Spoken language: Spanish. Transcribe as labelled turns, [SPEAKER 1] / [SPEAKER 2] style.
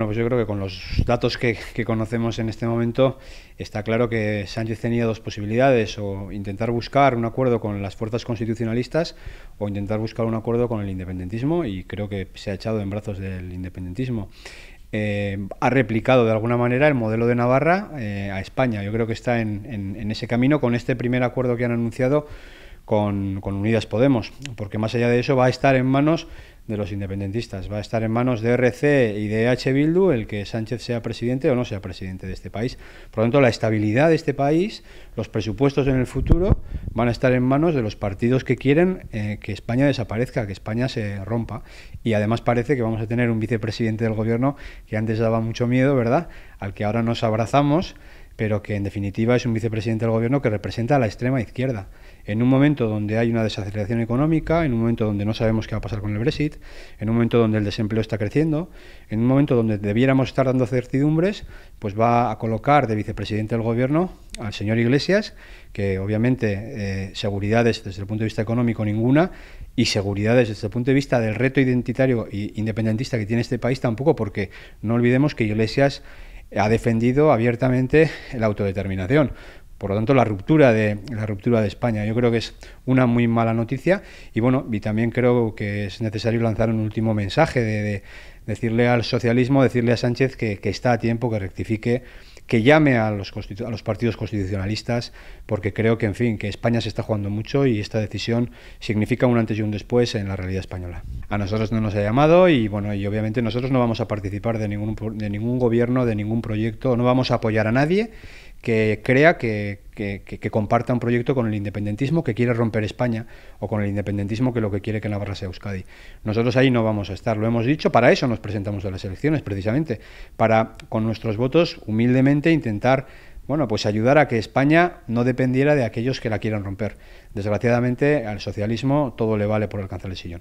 [SPEAKER 1] Bueno, pues yo creo que con los datos que, conocemos en este momento está claro que Sánchez tenía dos posibilidades, o intentar buscar un acuerdo con las fuerzas constitucionalistas o intentar buscar un acuerdo con el independentismo y creo que se ha echado en brazos del independentismo. Eh, ha replicado de alguna manera el modelo de Navarra eh, a España. Yo creo que está en, ese camino con este primer acuerdo que han anunciado con Unidas Podemos, porque más allá de eso va a estar en manos de los independentistas. Va a estar en manos de RC y de H. Bildu el que Sánchez sea presidente o no sea presidente de este país. Por lo tanto, la estabilidad de este país, los presupuestos en el futuro, van a estar en manos de los partidos que quieren eh, que España desaparezca, que España se rompa. Y además parece que vamos a tener un vicepresidente del gobierno que antes daba mucho miedo, ¿verdad? Al que ahora nos abrazamos pero que en definitiva es un vicepresidente del gobierno que representa a la extrema izquierda. En un momento donde hay una desaceleración económica, en un momento donde no sabemos qué va a pasar con el Brexit, en un momento donde el desempleo está creciendo, en un momento donde debiéramos estar dando certidumbres, pues va a colocar de vicepresidente del gobierno al señor Iglesias, que obviamente eh, seguridades desde el punto de vista económico ninguna y seguridades desde el punto de vista del reto identitario e independentista que tiene este país tampoco, porque no olvidemos que Iglesias ha defendido abiertamente la autodeterminación. Por lo tanto, la ruptura de la ruptura de España, yo creo que es una muy mala noticia y bueno, y también creo que es necesario lanzar un último mensaje de, de decirle al socialismo, decirle a Sánchez que está a tiempo que rectifique que llame a los, a los partidos constitucionalistas, porque creo que, en fin, que España se está jugando mucho y esta decisión significa un antes y un después en la realidad española. A nosotros no nos ha llamado y, bueno, y obviamente nosotros no vamos a participar de ningún, de ningún gobierno, de ningún proyecto, no vamos a apoyar a nadie que crea que, que, comparta un proyecto con el independentismo que quiere romper España o con el independentismo que lo que quiere que Navarra sea Euskadi. Nosotros ahí no vamos a estar, lo hemos dicho, para eso nos presentamos a las elecciones, precisamente, para con nuestros votos humildemente intentar bueno, pues ayudar a que España no dependiera de aquellos que la quieran romper. Desgraciadamente, al socialismo todo le vale por alcanzar el sillón.